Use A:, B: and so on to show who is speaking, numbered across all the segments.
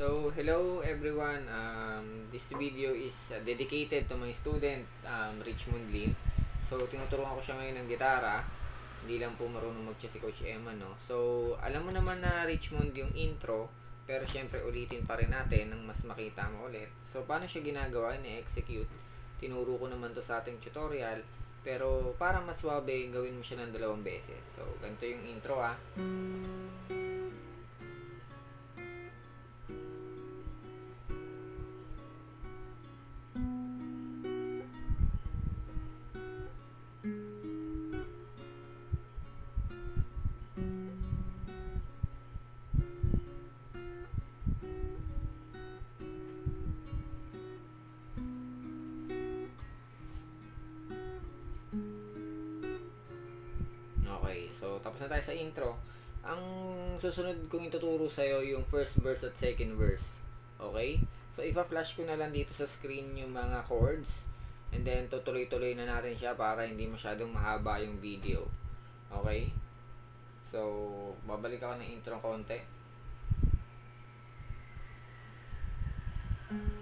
A: So, hello everyone. Um, this video is uh, dedicated to my student, um, Richmond Lin. So, tinuturuan ko siya ngayon ng gitara. Hindi lang po marunong mag si Coach Emma, no? So, alam mo naman na Richmond yung intro, pero syempre ulitin pa rin natin nang mas makita mo ulit. So, paano siya ginagawa? Ni-execute. Tinuro ko naman to sa ating tutorial. Pero, para mas swabe, gawin mo siya ng dalawang beses. So, ganito yung intro, ah. So tapos na tayo sa intro. Ang susunod kong ituturo sa'yo yung first verse at second verse. Okay? So, ipa-flash ko na lang dito sa screen yung mga chords. And then, tutuloy-tuloy na natin siya para hindi masyadong mahaba yung video. Okay? So, babalik ako ng intro konti. Okay.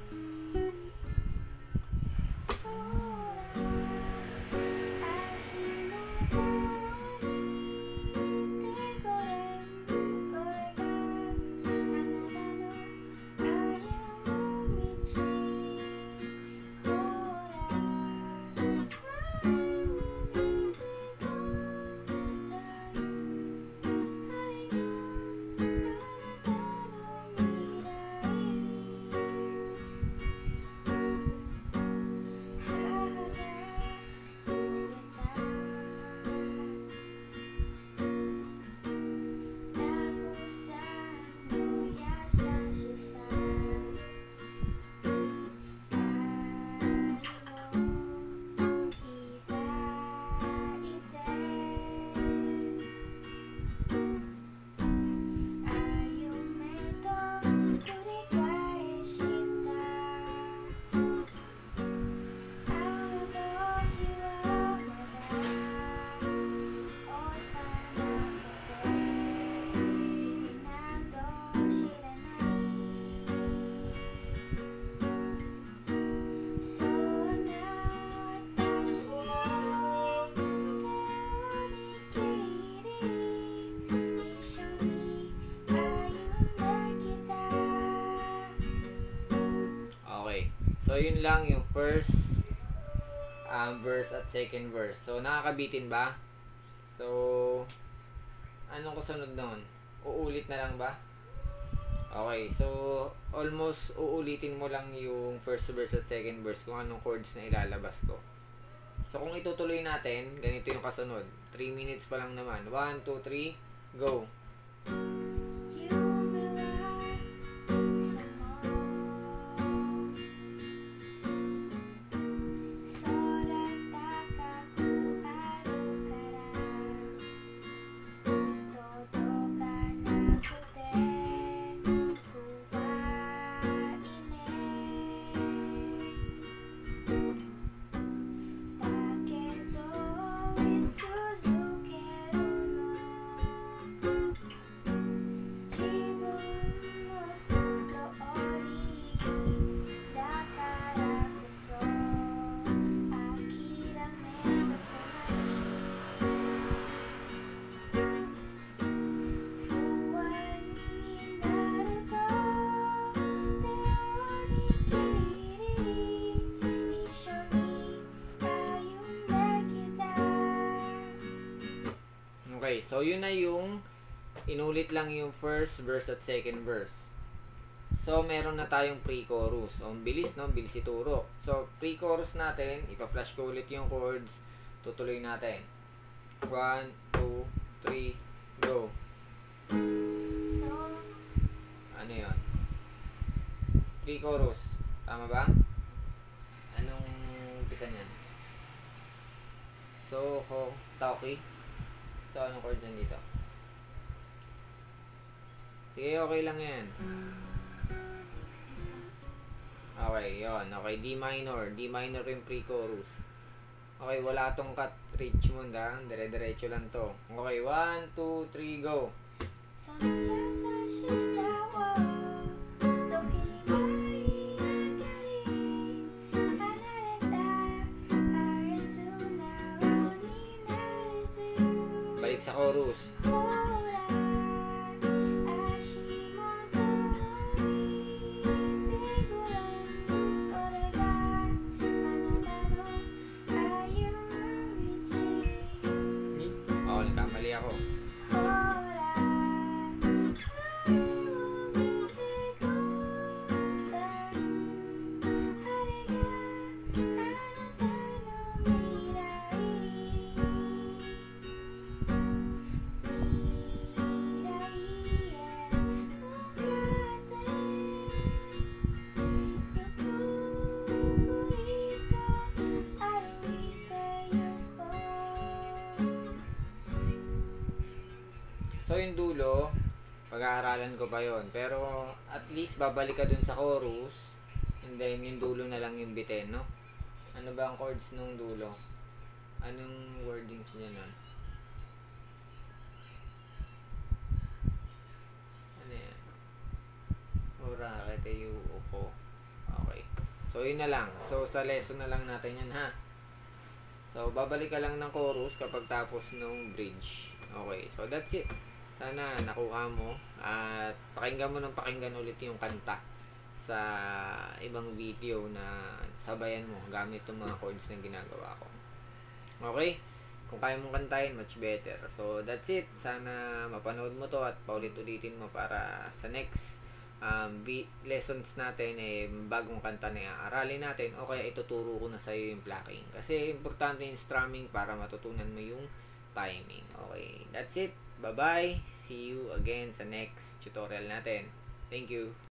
A: Yun lang yung first um, verse at second verse. So, nakakabitin ba? So, anong kasunod nun? Uulit na lang ba? Okay. So, almost uulitin mo lang yung first verse at second verse kung anong chords na ilalabas ko. So, kung itutuloy natin, ganito yung kasunod. 3 minutes pa lang naman. 1, 2, 3, go! Okay, so yun na yung inulit lang yung first verse at second verse. So, meron na tayong pre-chorus. So, ang bilis, no? Bilis ituro. So, pre-chorus natin, ipa-flash ko ulit yung chords. Tutuloy natin. 1, 2, 3, go. Ano yun? Pre-chorus. Tama ba? Anong umpisa niyan? So, ho, tauki. So, anong chords yan dito? Sige, okay lang yan. Okay, yon Okay, D minor. D minor yung pre-chorus. Okay, wala tong cut Richmond ha. Dire-diretso lang to. Okay, 1, 2, 3, go.
B: Sometimes I should sour. Servus.
C: Yung dulo, pag-aaralan ko pa yon Pero at least babalik ka dun sa chorus. And then yung dulo na lang yung bitin, no? Ano ba ang chords nung dulo? Anong wordings niya nun? Ano yan? Ora, kete yung uko. Okay. So, yun na lang. So, sa lesson na lang natin yan, ha? So, babalik ka lang ng chorus kapag tapos nung bridge. Okay. So, that's it. Sana nakuha mo at pakinggan mo ng pakinggan ulit yung kanta sa ibang video na sabayan mo gamit yung mga chords na ginagawa ko. Okay? Kung kaya mong kantahin, much better. So, that's it. Sana mapanood mo to at paulit-ulitin mo para sa next um, lessons natin, eh, bagong kanta na aaralin natin o kaya ituturo ko na sa'yo yung plucking. Kasi importante yung strumming para matutunan mo yung timing. Okay, that's it. Bye-bye. See you again sa next tutorial natin. Thank you.